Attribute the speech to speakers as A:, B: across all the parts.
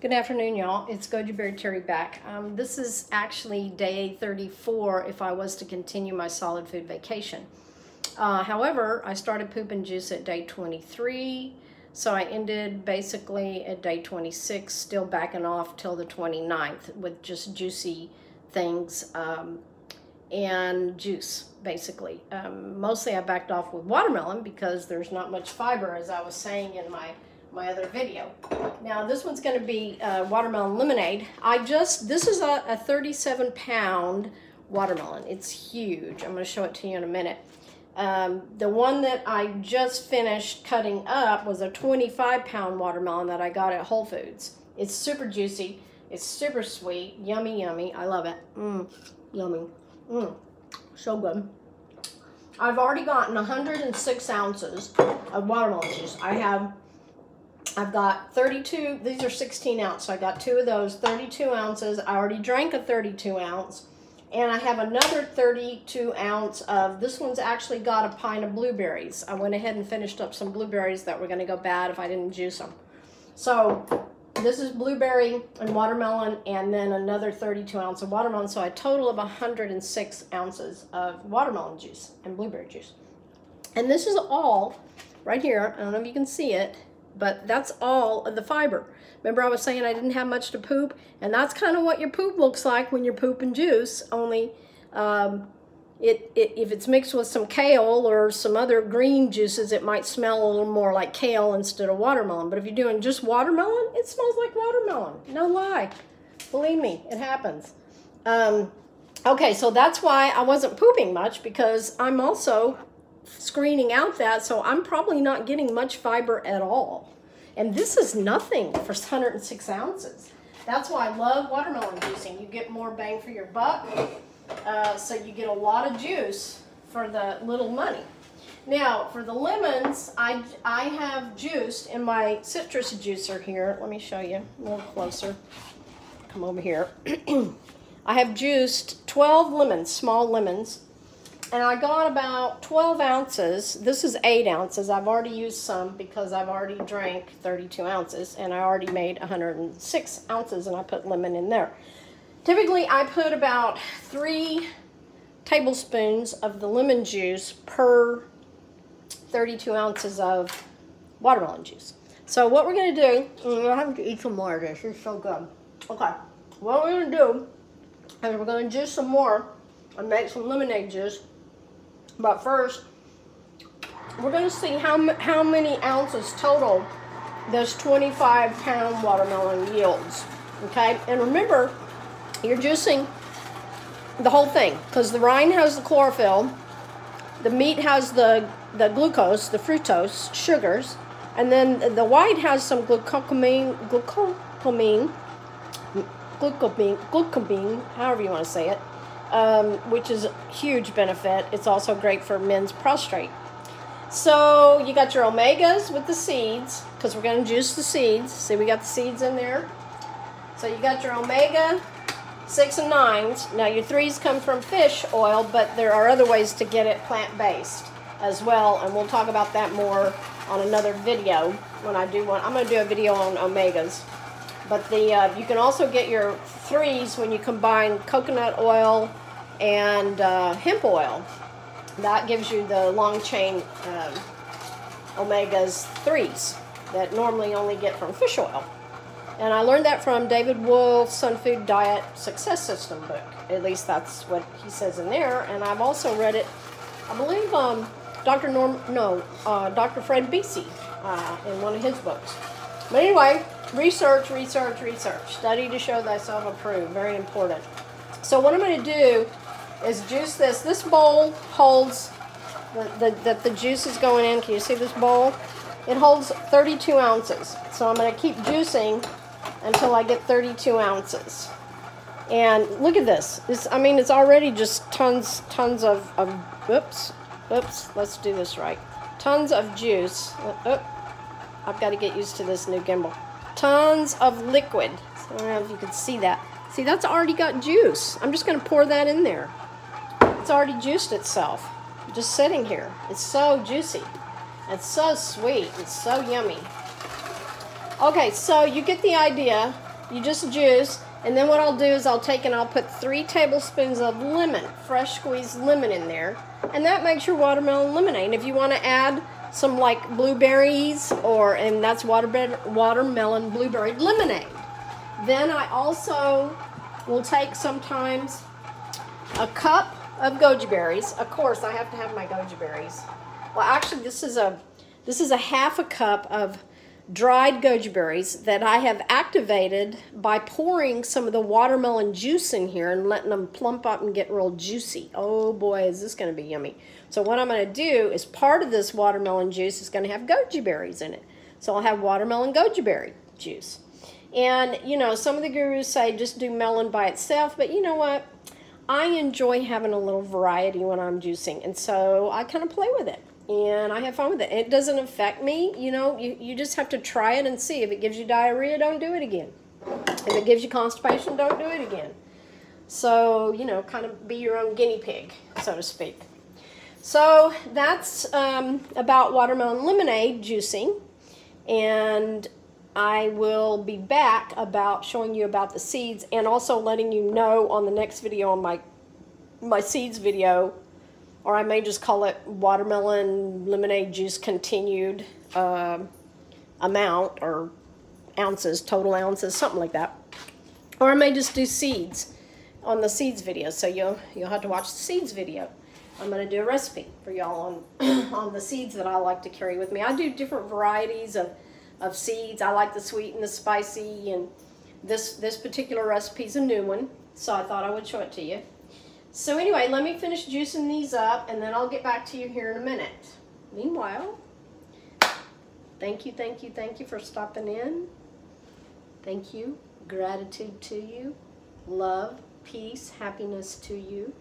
A: Good afternoon, y'all. It's Gojiberry Terri back. Um, this is actually day 34 if I was to continue my solid food vacation. Uh, however, I started poop and juice at day 23, so I ended basically at day 26, still backing off till the 29th with just juicy things um, and juice, basically. Um, mostly I backed off with watermelon because there's not much fiber, as I was saying in my my other video. Now this one's going to be uh, watermelon lemonade. I just, this is a, a 37 pound watermelon. It's huge. I'm going to show it to you in a minute. Um, the one that I just finished cutting up was a 25 pound watermelon that I got at Whole Foods. It's super juicy. It's super sweet. Yummy, yummy. I love it. Mmm, yummy. Mmm, so good. I've already gotten 106 ounces of watermelon juice. I have I've got 32, these are 16 ounce, so I got two of those, 32 ounces. I already drank a 32 ounce, and I have another 32 ounce of, this one's actually got a pint of blueberries. I went ahead and finished up some blueberries that were gonna go bad if I didn't juice them. So this is blueberry and watermelon, and then another 32 ounce of watermelon, so a total of 106 ounces of watermelon juice and blueberry juice. And this is all right here, I don't know if you can see it, but that's all of the fiber. Remember I was saying I didn't have much to poop? And that's kind of what your poop looks like when you're pooping juice, only um, it, it, if it's mixed with some kale or some other green juices, it might smell a little more like kale instead of watermelon. But if you're doing just watermelon, it smells like watermelon. No lie. Believe me, it happens. Um, okay, so that's why I wasn't pooping much because I'm also screening out that, so I'm probably not getting much fiber at all. And this is nothing for 106 ounces. That's why I love watermelon juicing. You get more bang for your buck, uh, so you get a lot of juice for the little money. Now, for the lemons, I, I have juiced in my citrus juicer here. Let me show you a little closer. Come over here. I have juiced 12 lemons, small lemons, and I got about 12 ounces. This is 8 ounces. I've already used some because I've already drank 32 ounces and I already made 106 ounces and I put lemon in there. Typically, I put about 3 tablespoons of the lemon juice per 32 ounces of watermelon juice. So what we're going to do, I'm have to eat some more of this. It's so good. Okay, what we're going to do is we're going to juice some more and make some lemonade juice. But first, we're going to see how, how many ounces total this 25 pound watermelon yields. Okay, and remember, you're juicing the whole thing because the rind has the chlorophyll, the meat has the, the glucose, the fructose, sugars, and then the white has some glucopamine, glucopamine, glucopamine, glucopamine, however you want to say it, um, which is a huge benefit. It's also great for men's prostrate. So you got your omegas with the seeds, because we're going to juice the seeds. See, we got the seeds in there. So you got your omega 6 and 9s. Now your 3s come from fish oil, but there are other ways to get it plant-based as well, and we'll talk about that more on another video when I do one. I'm going to do a video on omegas. But the uh, you can also get your 3s when you combine coconut oil and uh, hemp oil. That gives you the long chain um, omegas 3s that normally only get from fish oil. And I learned that from David Wolfe's Sunfood Diet Success System book. At least that's what he says in there. And I've also read it, I believe um, Dr. Norm, no, uh, Dr. Fred Bisci uh, in one of his books. But anyway, research, research, research. Study to show thyself approved. Very important. So what I'm going to do is juice this. This bowl holds the, the, the, juice is going in. Can you see this bowl? It holds 32 ounces. So I'm going to keep juicing until I get 32 ounces. And look at this. This, I mean, it's already just tons, tons of, of oops, oops, let's do this right. Tons of juice. Uh, oh, I've got to get used to this new gimbal. Tons of liquid. So I don't know if you can see that. See, that's already got juice. I'm just going to pour that in there. It's already juiced itself. Just sitting here. It's so juicy. It's so sweet. It's so yummy. Okay, so you get the idea. you just juice. And then what I'll do is I'll take and I'll put three tablespoons of lemon, fresh squeezed lemon in there. And that makes your watermelon lemonade. And if you want to add some like blueberries or, and that's water, watermelon blueberry lemonade. Then I also will take sometimes a cup of goji berries. Of course, I have to have my goji berries. Well, actually, this is a this is a half a cup of dried goji berries that I have activated by pouring some of the watermelon juice in here and letting them plump up and get real juicy. Oh boy, is this going to be yummy. So what I'm going to do is part of this watermelon juice is going to have goji berries in it. So I'll have watermelon goji berry juice. And, you know, some of the gurus say just do melon by itself, but you know what? I enjoy having a little variety when I'm juicing, and so I kind of play with it and I have fun with it. It doesn't affect me. You know, you, you just have to try it and see. If it gives you diarrhea, don't do it again. If it gives you constipation, don't do it again. So, you know, kind of be your own guinea pig, so to speak. So that's um, about watermelon lemonade juicing. And I will be back about showing you about the seeds and also letting you know on the next video on my my seeds video or I may just call it watermelon lemonade juice continued uh, amount or ounces, total ounces, something like that. Or I may just do seeds on the seeds video. So you'll, you'll have to watch the seeds video. I'm going to do a recipe for y'all on, on the seeds that I like to carry with me. I do different varieties of, of seeds. I like the sweet and the spicy. And this, this particular recipe is a new one. So I thought I would show it to you. So anyway, let me finish juicing these up and then I'll get back to you here in a minute. Meanwhile, thank you, thank you, thank you for stopping in. Thank you. Gratitude to you. Love, peace, happiness to you.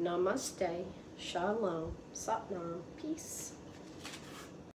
A: Namaste. Shalom. Satnam. Peace.